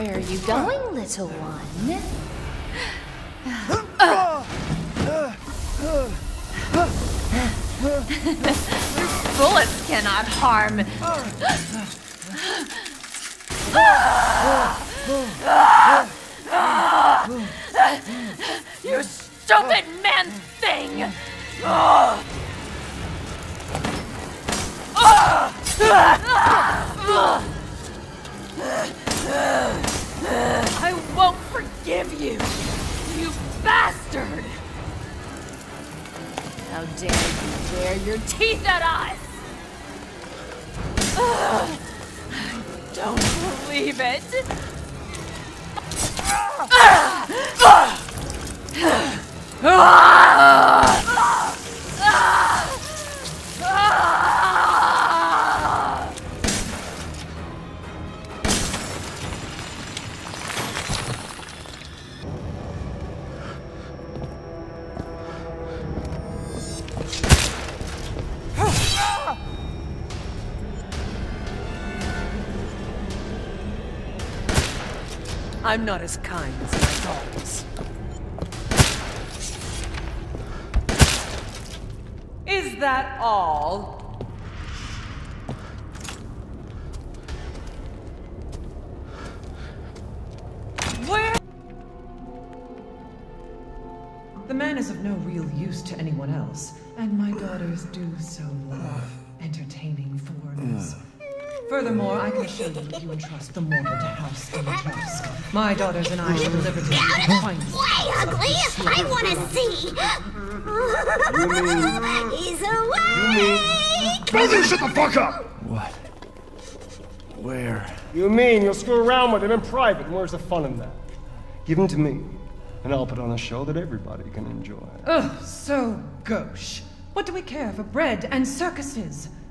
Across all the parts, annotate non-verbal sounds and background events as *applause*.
Where are you going, little one? Your *laughs* Bullets cannot harm. *laughs* You stupid man thing! *laughs* I won't forgive you, you bastard! How dare you dare your teeth at us! I don't believe it! I'm not as kind as my daughters. Is that all? Where? The man is of no real use to anyone else, and my daughters do so love entertaining foreigners. Mm. Furthermore, I can assure you if you entrust the mortal to House Dimitrescu, my daughters and I will deliver to you the finest Way ugly! I want to see! He's awake! Both of you shut the fuck up! What? Where? You mean you'll screw around with him in private, and where's the fun in that? Give him to me, and I'll put on a show that everybody can enjoy. Ugh, so gauche. What do we care for bread and circuses?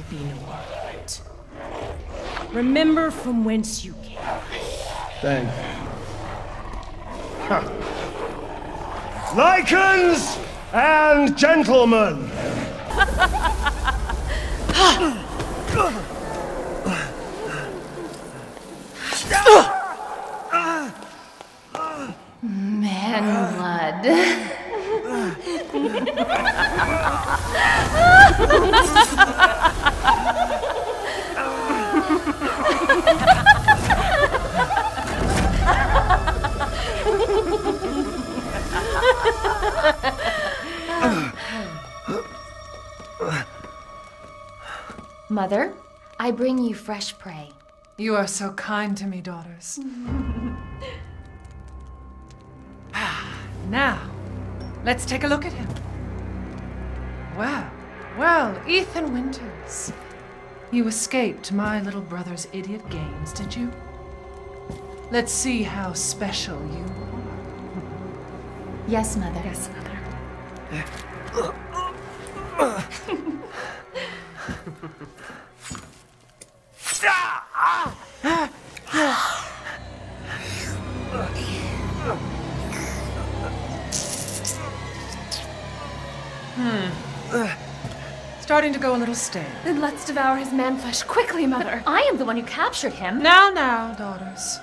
There will be no argument. Remember from whence you came. Thank you. Huh. Lycans and gentlemen! Man blood. *laughs* Mother, I bring you fresh prey. You are so kind to me, daughters. *laughs* Ah, now, let's take a look at him. Well, well, Ethan Winters. You escaped my little brother's idiot games, did you? Let's see how special you are. Yes, Mother. Yes, Mother. *laughs* Starting to go a little stale. Then let's devour his man flesh quickly, Mother. I am the one who captured him. Now, now, daughters.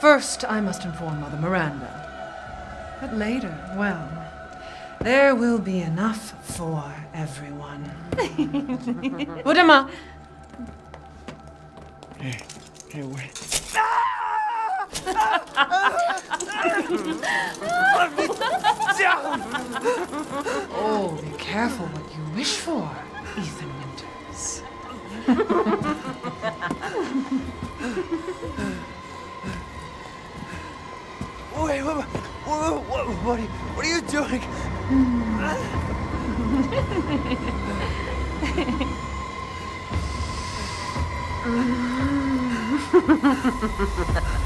First, I must inform Mother Miranda. But later, well, there will be enough for everyone. *laughs* Udama, Hey, wait. *laughs* *laughs* Oh, be careful what you wish for, Ethan Winters. Wait, what, what, what, what, are, you, what are you doing? *laughs*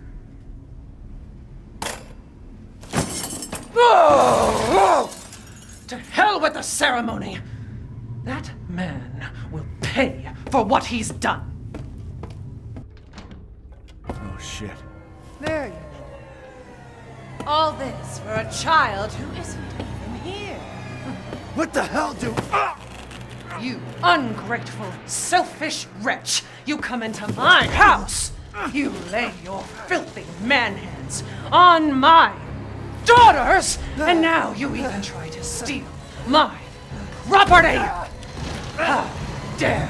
To hell with the ceremony! That man will pay for what he's done. Oh, shit. There you go. All this for a child who isn't even here. What the hell do... Ah! You ungrateful, selfish wretch! You come into my house! You lay your filthy man hands on my daughters! And now you even try to steal my property! How dare